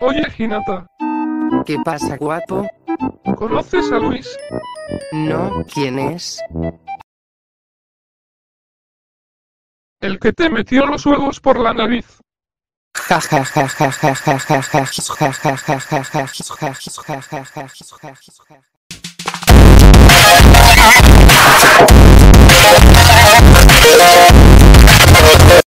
Oye, Hinata, ¿Qué pasa, guapo? ¿conoces a Luis? No, ¿quién es? El que te metió los huevos por la nariz.